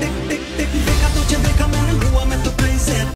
dick, dick.